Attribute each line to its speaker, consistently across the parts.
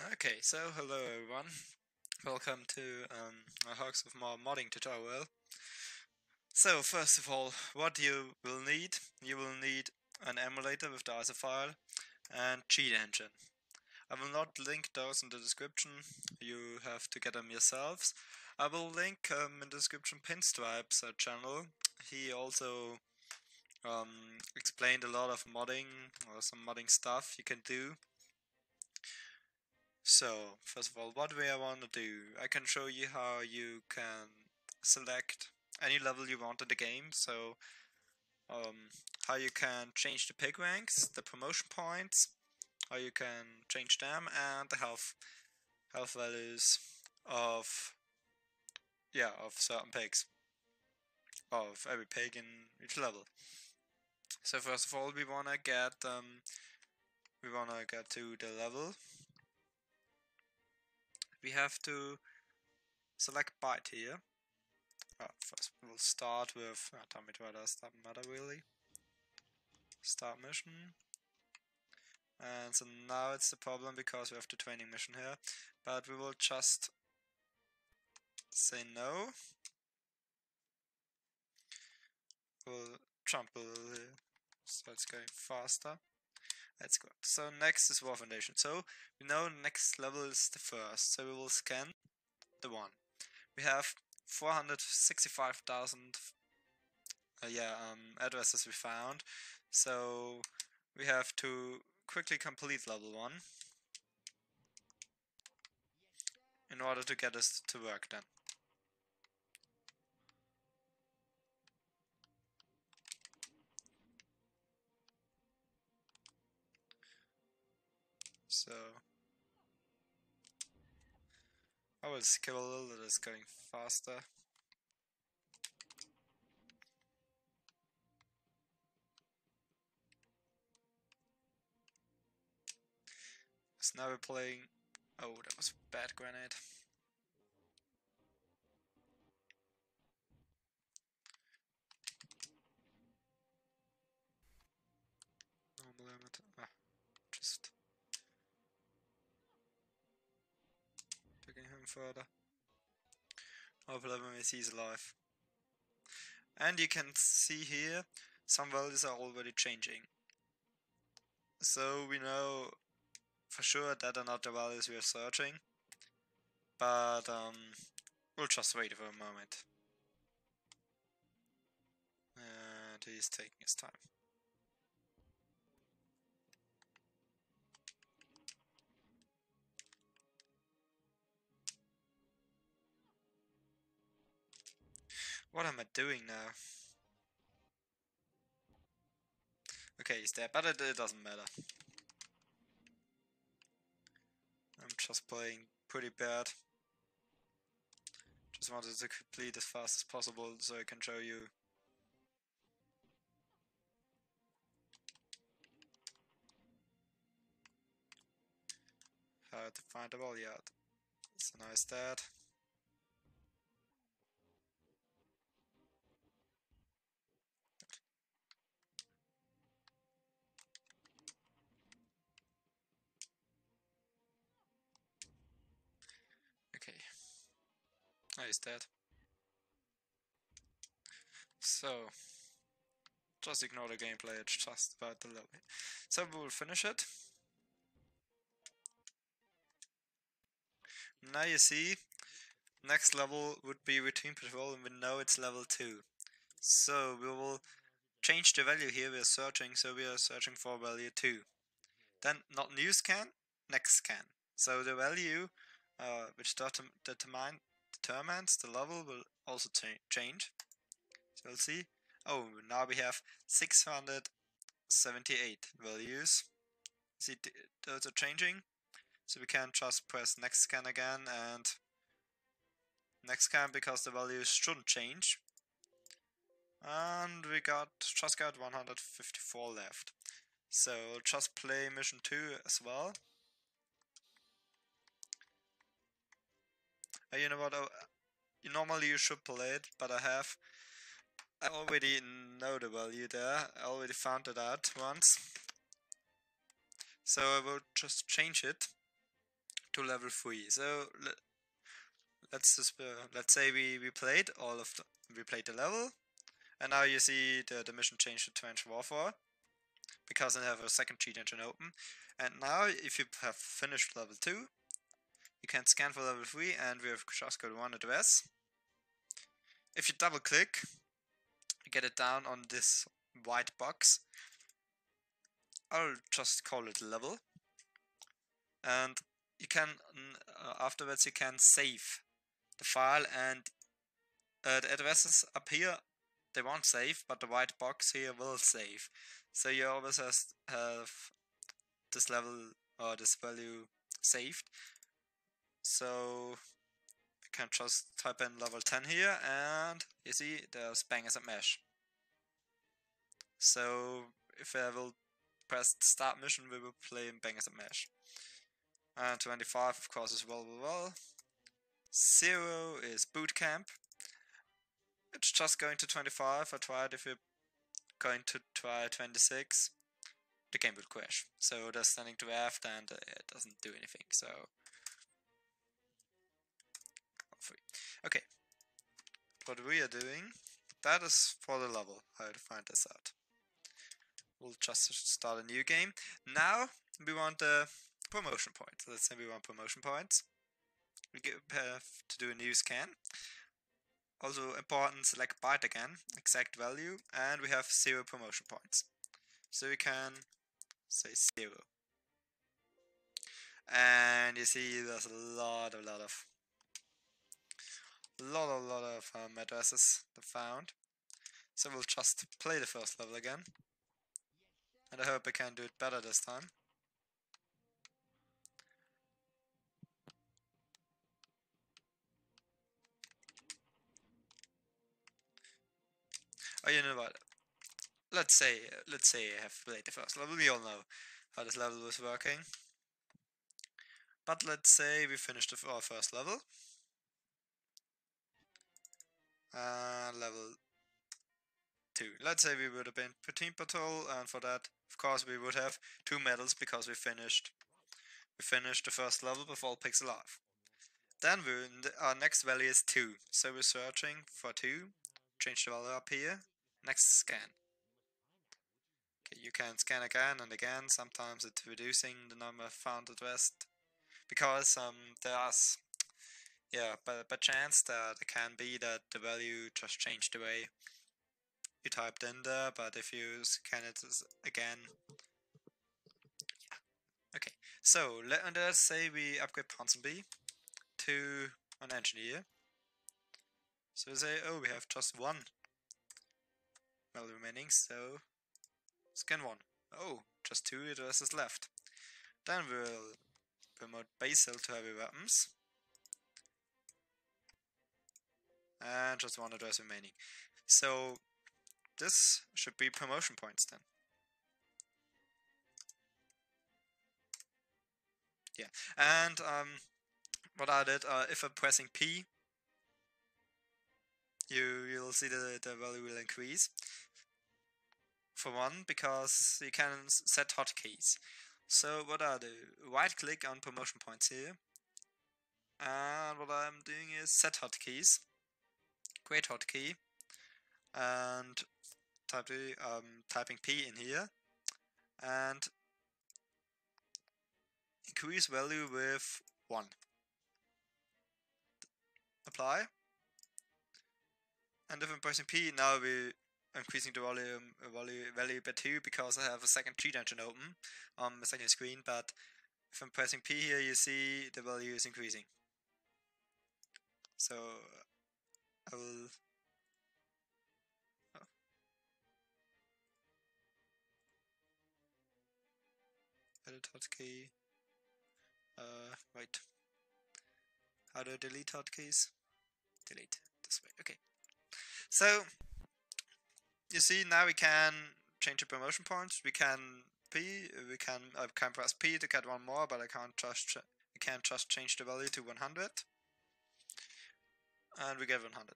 Speaker 1: Okay, so hello everyone. Welcome to um, a Hogs of War modding tutorial. So first of all, what you will need, you will need an emulator with the ISO file and cheat engine. I will not link those in the description, you have to get them yourselves. I will link um, in the description Pinstripe's uh, channel. He also um, explained a lot of modding or some modding stuff you can do so, first of all, what do I want to do? I can show you how you can select any level you want in the game. So, um, how you can change the pig ranks, the promotion points, how you can change them, and the health health values of yeah of certain pigs of every pig in each level. So first of all, we wanna get um, we wanna get to the level we have to select byte here. Oh, first we'll start with, oh, tell me why does that matter really? Start mission. And so now it's the problem because we have the training mission here. But we will just say no. We'll jump a little here, so it's going faster. That's good. So next is War Foundation. So we know next level is the first. So we will scan the one. We have 465,000 uh, yeah um, addresses we found. So we have to quickly complete level one in order to get us to work then. A little, it is going faster. So now we're playing... Oh, that was bad grenade. Normal limit. Ah, just taking him further. When we see his alive. And you can see here, some values are already changing. So we know for sure that are not the values we are searching. But um, we'll just wait for a moment. And he's taking his time. What am I doing now? Okay, he's there, but it, it doesn't matter. I'm just playing pretty bad. Just wanted to complete as fast as possible so I can show you how to find the ball yard. A nice dad. He's dead. So, just ignore the gameplay, it's just about the level. So we will finish it. Now you see, next level would be routine patrol and we know it's level 2. So we will change the value here we are searching, so we are searching for value 2. Then not new scan, next scan. So the value uh, which determine, determines the level will also change. So we'll see. Oh, now we have 678 values. See, those are changing. So we can just press next scan again and next scan because the values shouldn't change. And we got just got 154 left. So just play mission 2 as well. Uh, you know what? Uh, normally you should play it, but I have. I already know the value there. I already found it out once. So I will just change it to level 3. So let, let's just, uh, let's say we, we played all of the, we played the level and now you see the, the mission changed to Trench Warfare because I have a second cheat engine open. And now if you have finished level 2, you can scan for level 3 and we have just got one address. If you double click, you get it down on this white box. I'll just call it level. And you can, uh, afterwards you can save the file and uh, the addresses up here, they won't save, but the white box here will save. So you always have this level or this value saved. So you can just type in level 10 here and you see there's Bangers 'n' Mash. So if I will press start mission we will play in Bangers 'n' Mash. And 25 of course is well well well. 0 is boot camp. It's just going to 25. I tried if you're going to try 26 the game will crash. So there's standing draft and uh, it doesn't do anything. So Okay, what we are doing, that is for the level, how to find this out. We'll just start a new game. Now we want the promotion points. Let's say we want promotion points. We have uh, to do a new scan. Also important, select byte again, exact value, and we have zero promotion points. So we can say zero. And you see there's a lot, a lot of lot, a lot of um, addresses found. So we'll just play the first level again. And I hope I can do it better this time. Oh, you know what? Let's say, let's say I have played the first level. We all know how this level was working. But let's say we finished our first level. Uh, level 2. Let's say we would have been Team Patrol, and for that, of course, we would have two medals because we finished we finished the first level with all pigs alive. Then we, our next value is 2, so we're searching for 2, change the value up here, next scan. Okay, you can scan again and again, sometimes it's reducing the number found addressed, because um, there's yeah, but by chance that it can be that the value just changed the way you typed in there, but if you scan it again, yeah. Okay, so let, us say we upgrade Ponsonby to an engineer. So we say, oh, we have just one value remaining, so scan one. Oh, just two addresses left. Then we'll promote Basil to heavy weapons. And just one address remaining. So this should be promotion points then. Yeah, and um, what I did, uh, if I'm pressing P, you you'll see the the value will increase. For one, because you can set hotkeys. So what I do, right click on promotion points here, and what I'm doing is set hotkeys create hotkey and type the, um, typing P in here and increase value with 1. Apply. And if I'm pressing P, now we're increasing the volume value, value by 2 because I have a second cheat engine open on the second screen, but if I'm pressing P here, you see the value is increasing. So I will oh. edit hotkey uh right how do I delete hotkeys delete. This way. Okay. So you see now we can change the promotion points. We can P we can I can press P to get one more but I can't just I can't just change the value to 100 and we get 100.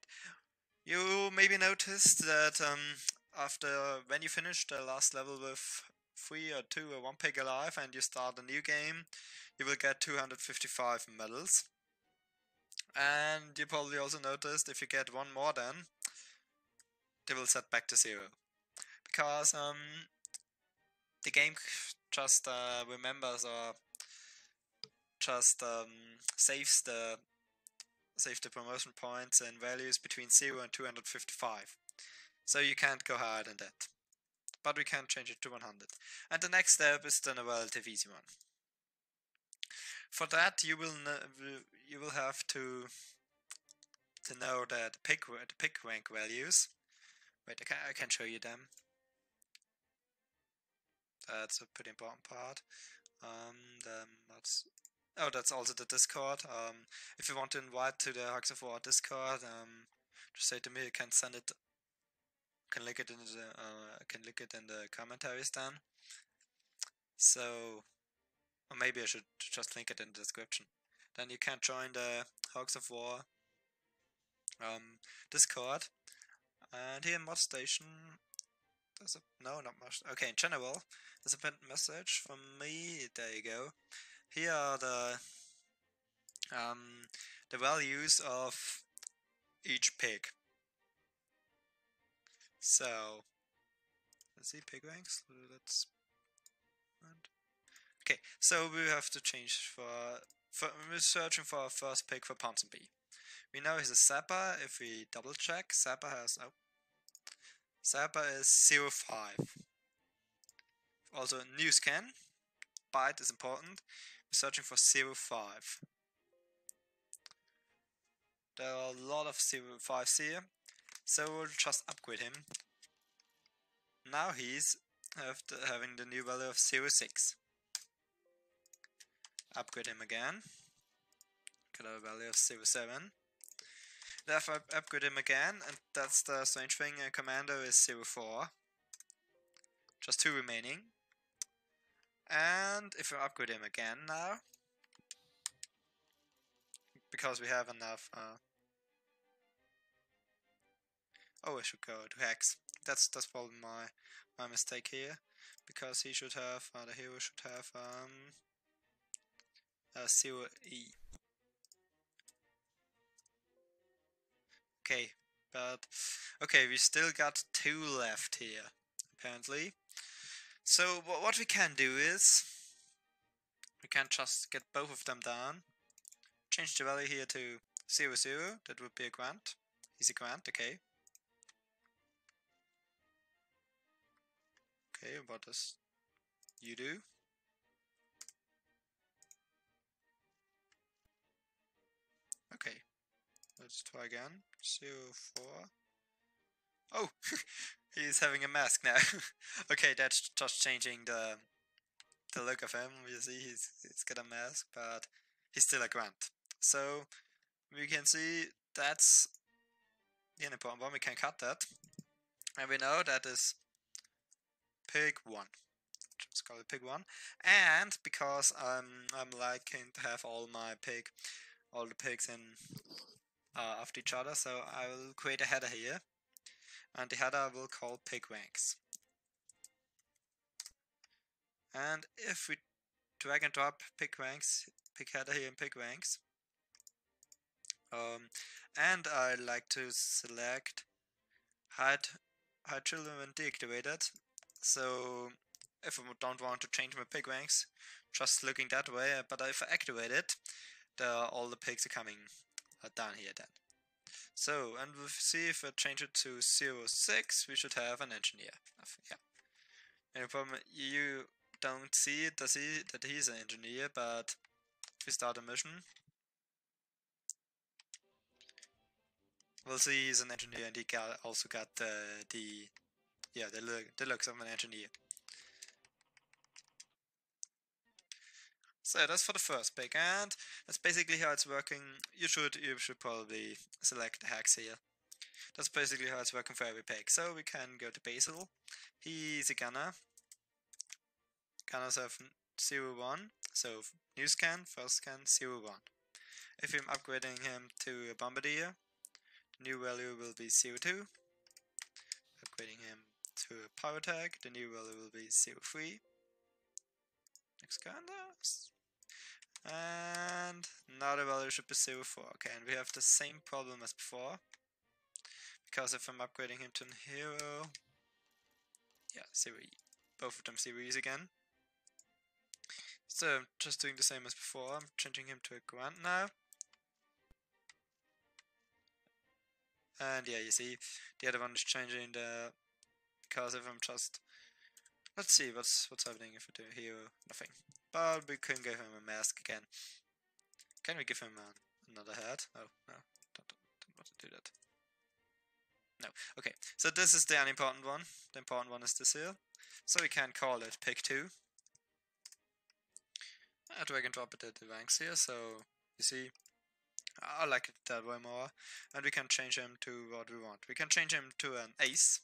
Speaker 1: You maybe noticed that um, after when you finish the last level with three or two or one pig alive and you start a new game, you will get 255 medals. And you probably also noticed if you get one more then, they will set back to zero. Because um, the game just uh, remembers or just um, saves the save the promotion points and values between 0 and 255. So you can't go higher than that. But we can change it to 100. And the next step is then a relative easy one. For that you will you will have to to know that the pick the pick rank values. Wait, I can I can show you them. That's a pretty important part. Um, then that's oh, that's also the Discord. Um, if you want to invite to the Hogs of War Discord, um, just say to me. You can send it. Can link it in the uh, can link it in the commentaries then. So, or maybe I should just link it in the description. Then you can join the Hogs of War um, Discord. And here in Mod Station, there's a no, not much. Okay, in general, there's a message from me. There you go. Here are the um, the values of each pig. So let's see pig ranks. Let's okay. So we have to change for. for we're searching for our first pig for Ponsonby. We know he's a Sapper. If we double check, Sapper has oh Sapper is 05. Also new scan. Byte is important. Searching for 05. There are a lot of 05s here. So we'll just upgrade him. Now he's after having the new value of 06. Upgrade him again. Get a value of 07. Therefore upgrade him again, and that's the strange thing, uh, Commando is 04. Just two remaining. And if we upgrade him again now, because we have enough, uh, oh I should go to Hex. That's that's probably my my mistake here, because he should have, uh, the hero should have um, a 0E. Okay, but okay, we still got two left here, apparently. So what we can do is we can just get both of them down, change the value here to 0, 0, that would be a grunt, easy grunt, okay. Okay, what does you do? Okay, let's try again. Zero four. Oh, he's having a mask now. okay, that's just changing the the look of him. You see, he's he's got a mask, but he's still a grunt. So we can see that's the important one. We can cut that, and we know that is pig one. Just call it pig one. And because I'm I'm liking to have all my pig, all the pigs in uh, after each other. So I will create a header here, and the header will call pig ranks. And if we drag and drop pig ranks, pig header here in pig ranks, um, and I like to select hide hide children when deactivated. So if I don't want to change my pig ranks, just looking that way. But if I activate it, the, all the pigs are coming down here then. So, and we'll see if I change it to 06, we should have an engineer. Yeah. No problem, you don't see it, does he, that he's an engineer, but if we start a mission, we'll see he's an engineer and he got, also got the, the yeah, the, look, the looks of an engineer. So that's for the first pick, and that's basically how it's working. You should you should probably select the hex here. That's basically how it's working for every pick. So we can go to Basil. He's a gunner. Gunners have 0, 1. So new scan, first scan, 0, 1. If I'm upgrading him to a bombardier, the new value will be 0, 2. Upgrading him to a power tag. The new value will be 03. Next canvas. And now the value should be 04. Okay, and we have the same problem as before. Because if I'm upgrading him to a hero, yeah, zero both of them series again. So I'm just doing the same as before, I'm changing him to a Grunt now. And yeah, you see, the other one is changing the because if I'm just let's see what's what's happening if I do hero, nothing. But we can give him a mask again. Can we give him another hat? Oh no, don't, don't want to do that. No. Okay, so this is the unimportant one. The important one is this here. So we can call it pick 2. Ah, I drag and drop it at the ranks here, so you see, I like it that way more. And we can change him to what we want. We can change him to an ace.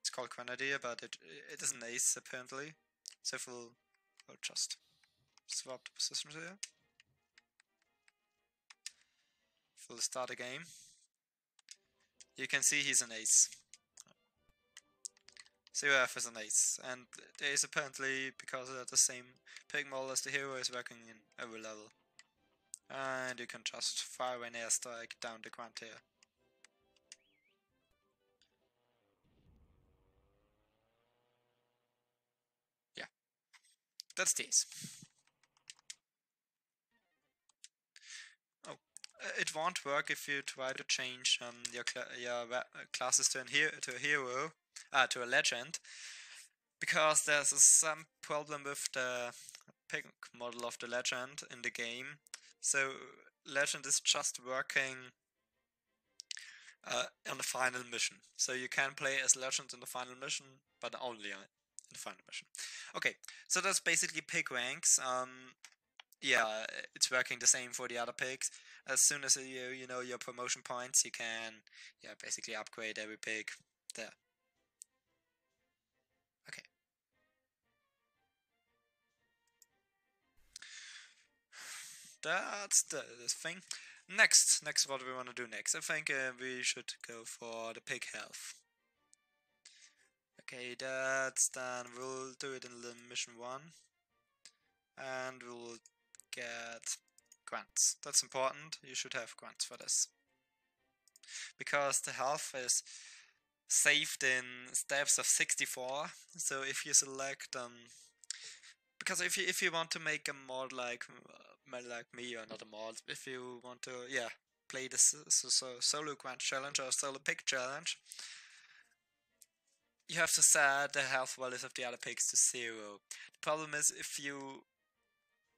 Speaker 1: It's called Grenadier, but it it is an ace apparently. So if we'll, just swap the positions here. We'll start a game. You can see he's an ace. COF is an ace, and the ace apparently, because of the same pig model as the hero, is working in every level. And you can just fire an airstrike down the ground here. That's this. Uh, it won't work if you try to change um, your cl your uh, classes to, a to a hero, uh, to a legend, because there's some problem with the model of the legend in the game. So legend is just working uh, on the final mission. So you can play as legend in the final mission, but only the final mission. Okay, so that's basically pick ranks. Um, yeah, it's working the same for the other picks as soon as you you know your promotion points, you can yeah basically upgrade every pig there. Okay. That's the, the thing. Next, next, what we want to do next? I think uh, we should go for the pig health. Okay, that's done. We'll do it in the mission one, and we'll get grunts. That's important. You should have grunts for this. Because the health is saved in steps of 64. So if you select um because if you if you want to make a mod like uh, like me or not a mod, if you want to yeah play this so, so solo grunt challenge or solo pick challenge, you have to set the health values of the other pigs to zero. The problem is if you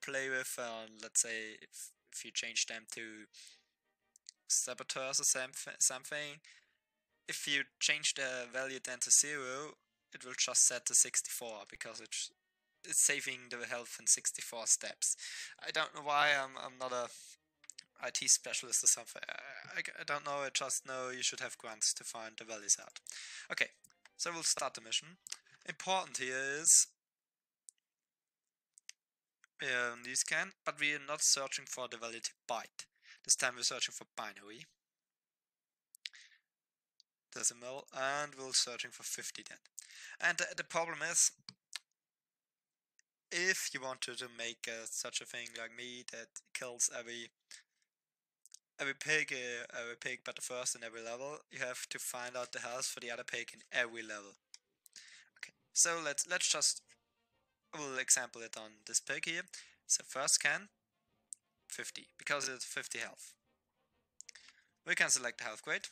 Speaker 1: play with, uh, let's say, if, if you change them to saboteurs or something, if you change the value then to zero, it will just set to 64 because it's it's saving the health in 64 steps. I don't know why I'm I'm not a IT specialist or something. I, I, I don't know. I just know you should have grunts to find the values out. Okay, so we'll start the mission. Important here is um, you scan, but we are not searching for the validity byte. This time we're searching for binary decimal and we're searching for 50 then. And the, the problem is if you wanted to make uh, such a thing like me that kills every every pig uh, every pig but the first in every level you have to find out the health for the other pig in every level okay so let's let's just we'll example it on this pig here. So first scan, 50, because it's 50 health. We can select the health grade,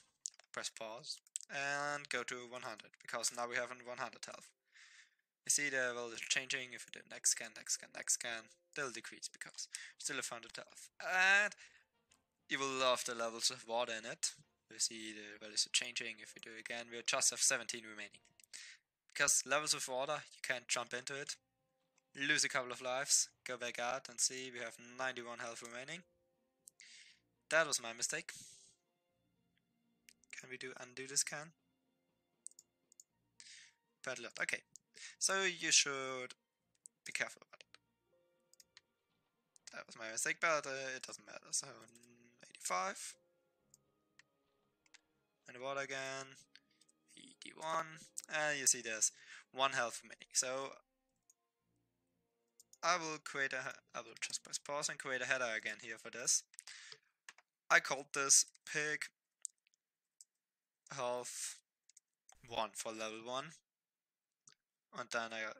Speaker 1: press pause, and go to 100, because now we have 100 health. You see the value is changing, if we do next scan, next scan, next scan, they'll decrease because still have 100 health. And you will love the levels of water in it. You see the values are changing, if we do again, we just have 17 remaining. Because levels of water, you can't jump into it, lose a couple of lives, go back out and see we have 91 health remaining. That was my mistake. Can we do undo this can? Luck. Okay, so you should be careful about it. That was my mistake, but uh, it doesn't matter. So 85. And water again. D1, and you see there's one health remaining. So I will create a, I will just press pause and create a header again here for this. I called this pig health 1 for level 1 and then I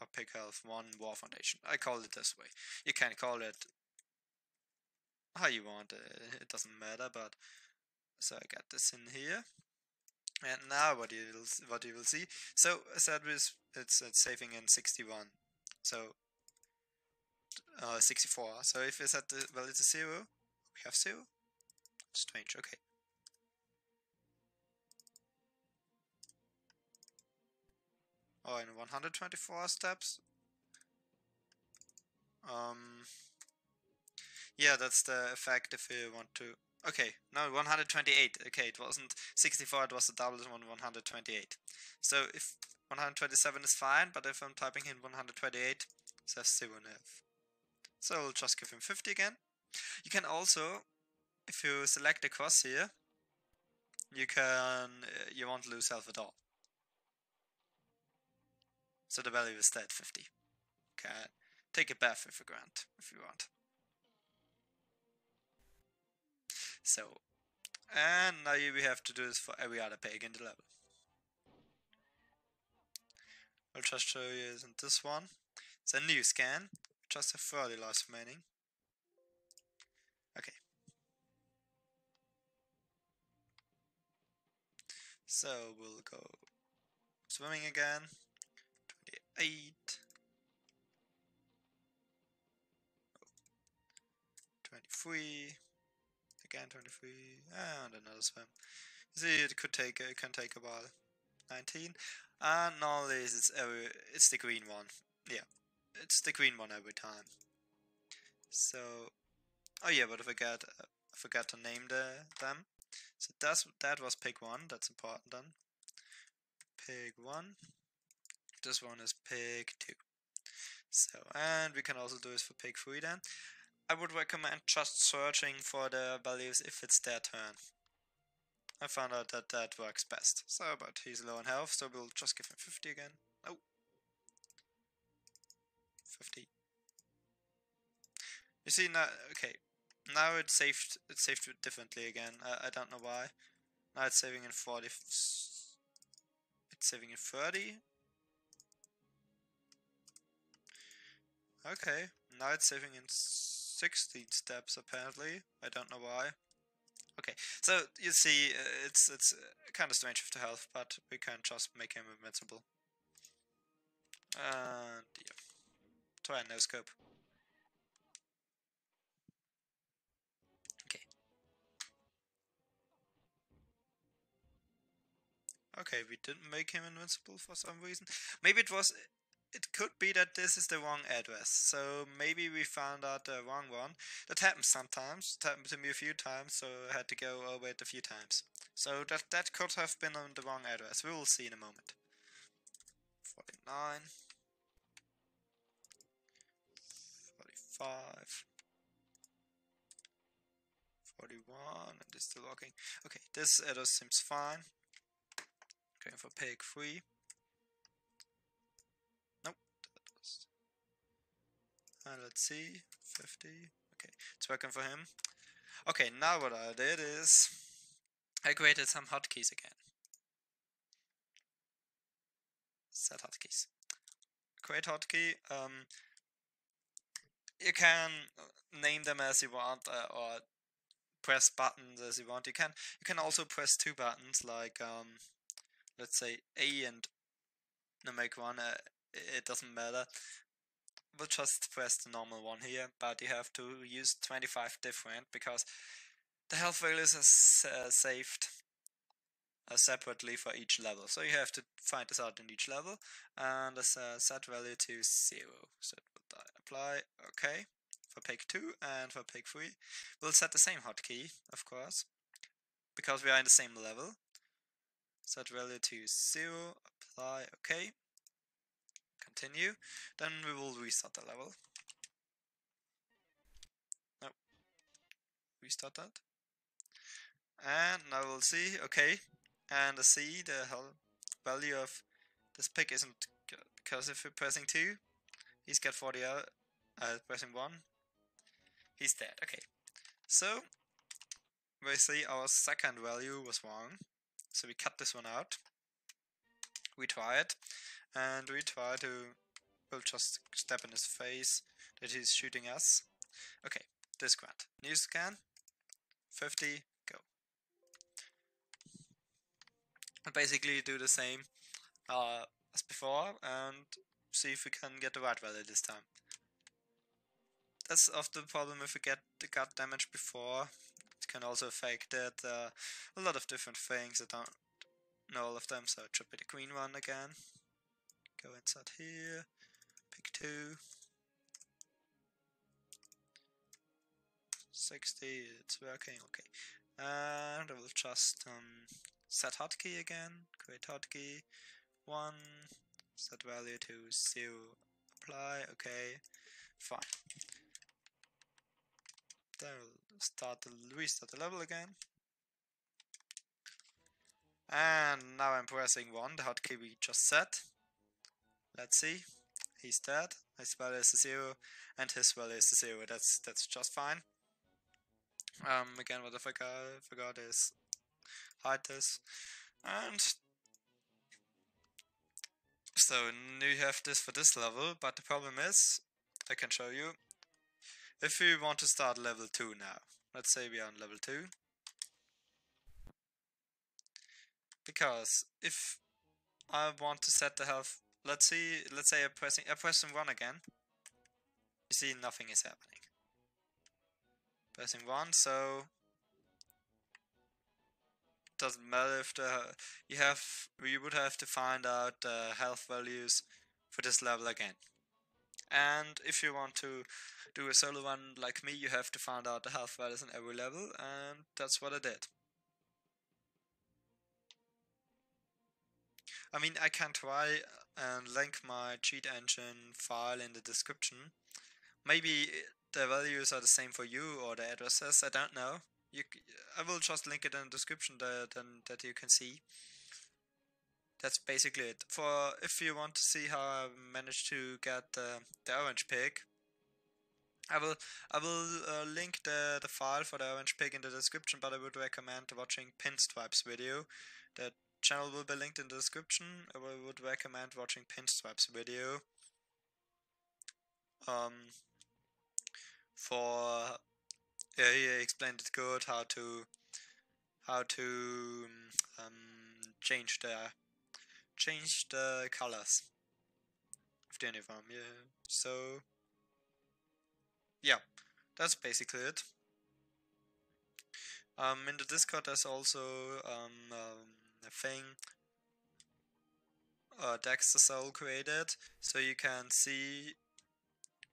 Speaker 1: or pig health 1 war foundation. I call it this way. You can call it how you want, it it doesn't matter, but so I got this in here. And now what you will what you will see. So said it's it's saving in 61. So uh, 64. So if we set the value to zero, we have zero. Strange. Okay. Oh, in 124 steps. Um. Yeah, that's the effect if you want to. Okay, no, 128. Okay, it wasn't 64, it was the double one, 128. So if 127 is fine, but if I'm typing in 128, it says 0 So I'll just give him 50 again. You can also, if you select the cross here, you can, uh, you won't lose health at all. So the value is dead 50. Can take a bath if you grunt, if you want. So, and now we have to do this for every other pig in the level. I'll just show you in this one. It's a new scan, just a 30 lives remaining. Okay. So we'll go swimming again. 28. 23 again 23 and another swim see it could take it can take a while 19 and normally it's every it's the green one. Yeah it's the green one every time. So oh yeah but I forgot I forgot to name the them. So that's that was pig one that's important then. Pig one. This one is pig two. So and we can also do this for pig three then I would recommend just searching for the values if it's their turn. I found out that that works best. So, but he's low on health, so we'll just give him 50 again. Oh. 50. You see now, okay. Now it's saved, it's saved differently again. I, I don't know why. Now it's saving in 40. It's saving in 30. Okay, now it's saving in 16 steps apparently. I don't know why. Okay, so you see, uh, it's it's uh, kind of strange with the health, but we can just make him invincible. And yeah, try a no scope. Okay. Okay, we didn't make him invincible for some reason. Maybe it was it could be that this is the wrong address. So maybe we found out the wrong one. That happens sometimes. It happened to me a few times, so I had to go over it a few times. So that, that could have been on the wrong address. We will see in a moment. 49. 45. 41, and it's still working. Okay, this address seems fine. Going for pig 3. And let's see, 50. Okay, it's working for him. Okay, now what I did is I created some hotkeys again. Set hotkeys. Create hotkey. Um, you can name them as you want uh, or press buttons as you want. You can you can also press two buttons like um, let's say A and no make one. Uh, it doesn't matter we'll just press the normal one here, but you have to use 25 different because the health values are uh, saved uh, separately for each level. So you have to find this out in each level and uh, set value to 0. So apply, okay, for pig 2 and for pig 3. We'll set the same hotkey, of course, because we are in the same level. Set value to 0, apply, okay continue, then we will restart the level. No. Restart that. And now we'll see, okay, and I see the value of this pick isn't because if we're pressing 2, he's got 40 out, uh, pressing 1, he's dead. Okay, so we see our second value was wrong, so we cut this one out. We try it, and we try to, we'll just step in his face that he's shooting us. Okay, discount. New scan, 50, go. basically do the same uh, as before and see if we can get the right value this time. That's often the problem if we get the gut damage before. It can also affect it. Uh, a lot of different things. I don't know all of them, so it should be the green one again. Go inside here, pick two. 60, it's working, okay. And I will just um, set hotkey again, create hotkey, 1, set value to 0, apply, okay, fine. Then we'll start the, restart the level again. And now I'm pressing 1, the hotkey we just set. Let's see, he's dead, his value is 0, and his value is 0, that's, that's just fine. Um, again, what I forgot, forgot is hide this. And so now you have this for this level, but the problem is, I can show you, if we want to start level 2 now, let's say we are on level 2, because if I want to set the health, let's see, let's say I'm pressing, I'm pressing 1 again, you see nothing is happening pressing 1, so doesn't matter if the you have you would have to find out the health values for this level again. And if you want to do a solo one like me, you have to find out the health values in every level, and that's what I did. I mean, I can try and link my cheat engine file in the description. Maybe the values are the same for you or the addresses. I don't know. You, I will just link it in the description that that you can see. That's basically it. For if you want to see how I managed to get uh, the orange pig, I will I will uh, link the the file for the orange pig in the description. But I would recommend watching Pinstripe's video. The channel will be linked in the description. I would recommend watching Pinstripe's video. Um, for yeah, he explained it good how to how to um, change the change the colors of the uniform. Yeah, so yeah, that's basically it. Um, in the Discord, there's also um, um, thing uh, Dexter Soul created, so you can see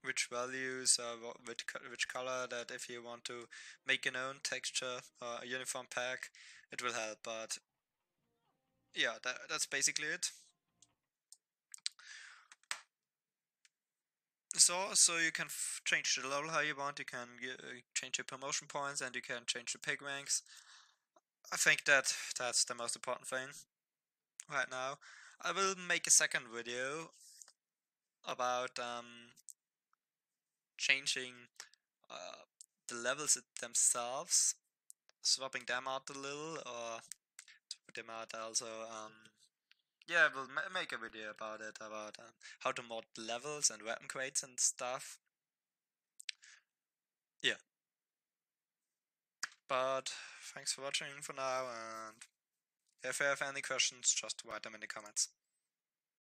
Speaker 1: which values, uh, which, which color that if you want to make an own texture, uh, a uniform pack, it will help. But yeah, that, that's basically it. So, so you can change the level how you want, you can uh, change your promotion points and you can change the pick ranks. I think that that's the most important thing right now. I will make a second video about um, changing uh, the levels themselves, swapping them out a little, or to put them out also. Um, yeah, we'll ma make a video about it, about um, how to mod levels and weapon crates and stuff. Yeah. But thanks for watching for now, and if you have any questions, just write them in the comments.